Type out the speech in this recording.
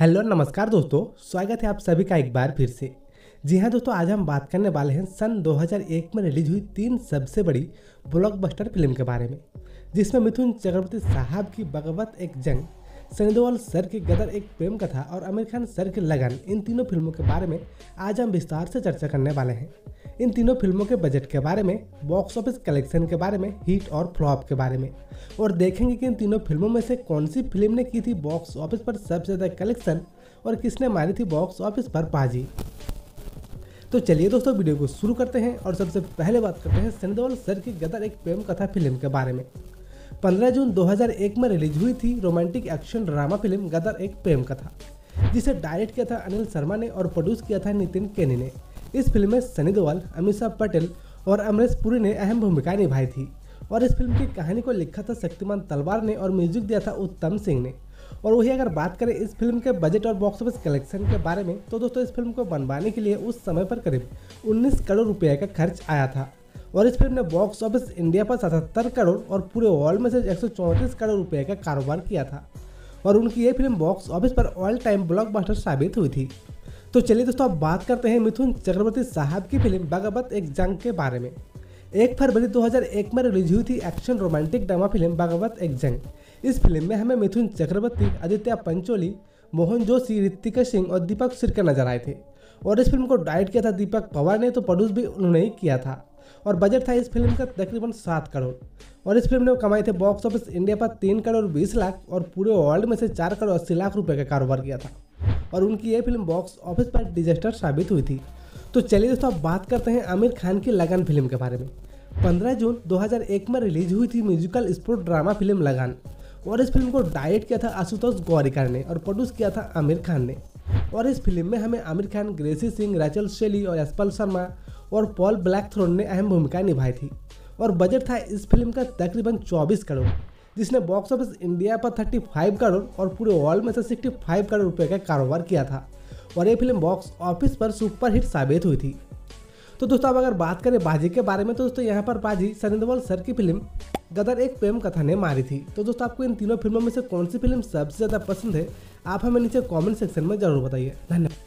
Hello नमस्कार दोस्तों, स्वागत है आप सभी का एक बार फिर से। जी हाँ दोस्तों, आज हम बात करने वाले हैं सन 2001 में रिलीज़ हुई तीन सबसे बड़ी ब्लॉकबस्टर फ़िल्म के बारे में, जिसमें मिथुन चक्रवर्ती साहब की बगवत एक जंग सनी सर की गदर एक प्रेम कथा और आमिर खान सर की लगन, इन तीनों फ़िल्मों के बारे में आज हम विस्तार से चर्चा करने वाले हैं। इन तीनों फ़िल्मों के बजट के बारे में बॉक्स ऑफ़िस कलेक्शन के बारे में हिट और फ्लॉप के बारे में। और देखेंगे कि इन तीनों फ़िल्मों में से कौन सी फ़िल्म ने की थी बॉक्स ऑफ़िस पर सबसे ज़्यादा कलेक्शन और किसने मारी थी बॉक्स ऑफ़िस पर बाजी। तो चलिए दोस्तों वीडियो को शुरू करते हैं और सबसे पहले बात करते हैं सनी देओल सर की गदर एक प्रेम कथा फ़िल्म के बारे में। 15 जून 2001 में रिलीज़ हुई थी romantic action drama film Gadar Ek Prem Katha, जिसे डायरेक्ट किया था अनिल शर्मा ने और प्रोड्यूस किया था नितिन केनी ने। इस फ़िल्म में सनी देओल अमीषा पटेल और अमरीश पुरी ने अहम भूमिका निभाई थी। और इस फ़िल्म की कहानी को लिखा था शक्तिमान तलवार ने और म्यूज़िक दिया था उत्तम सिंह ने। और वही अगर बात करें इस फ़िल्म के बजट और बॉक्स ऑफ़िस कलेक्शन के बारे में तो दोस्तों, इस फ़िल्म को बनवाने के लिए उस समय पर करीब 19 करोड़ रुपए का खर्च आया था। और इस फ़िल्म ने बॉक्स ऑफ़िस इंडिया पर सतहत्तर करोड़ और पूरे वर्ल्ड में से एक सौ चौंतीस करोड़ रुपए का कारोबार किया था। और उनकी ये फ़िल्म बॉक्स ऑफ़िस पर ऑल टाइम ब्लॉकबस्टर साबित हुई थी। तो चलिए दोस्तों, अब बात करते हैं मिथुन चक्रवर्ती साहब की फ़िल्म बागावत एक जंग के बारे में। एक फरवरी 2001 में रिलीज़ हुई थी action romantic drama film Baghaawat Ek Jung. इस फ़िल्म में हमें मिथुन चक्रवर्ती, आदित्य पंचोली, मोहन जोशी, ऋतिका सिंह और दीपक सिरकर नज़र आए थे। और इस फ़िल्म को डायरेक्ट किया था दीपक पवार ने तो प्रोड्यूस भी उन्होंने ही किया था। और बजट था इस फ़िल्म का तकरीबन सात करोड़। और इस फ़िल्म ने कमाए थे बॉक्स ऑफ़िस इंडिया पर तीन करोड़ बीस लाख और पूरे वर्ल्ड में से चार करोड़ अस्सी लाख रुपए का कारोबार किया था। और उनकी ये फ़िल्म बॉक्स ऑफ़िस पर डिजास्टर साबित हुई थी। तो चलिए दोस्तों, अब बात करते हैं आमिर खान की लगन फ़िल्म के बारे में। 15 जून 2001 में रिलीज़ हुई थी म्यूजिकल स्पोर्ट ड्रामा फ़िल्म लगान और इस फ़िल्म को डायरेक्ट किया था आशुतोष गौरिकर ने और प्रोड्यूस किया था आमिर खान ने। और इस फ़िल्म में हमें आमिर खान, ग्रेसी सिंह, राचल शेली और यशपाल शर्मा और पॉल ब्लैक थ्रोन ने अहम भूमिका निभाई थी। और बजट था इस फ़िल्म का तकरीबन 24 करोड़। जिसने बॉक्स ऑफ़िस इंडिया पर 35 करोड़ और पूरे वर्ल्ड में से 65 करोड़ रुपए का कारोबार किया था और ये फ़िल्म बॉक्स ऑफ़िस पर सुपर हिट साबित हुई थी। तो दोस्तों, अब अगर बात करें बाजी के बारे में तो दोस्तों, यहाँ पर बाजी सनी देओल सर की फ़िल्म गदर एक प्रेम कथा ने मारी थी। तो दोस्तों, आपको इन तीनों फ़िल्मों में से कौन सी फ़िल्म सबसे ज़्यादा पसंद है, आप हमें नीचे कमेंट सेक्शन में ज़रूर बताइए। धन्यवाद।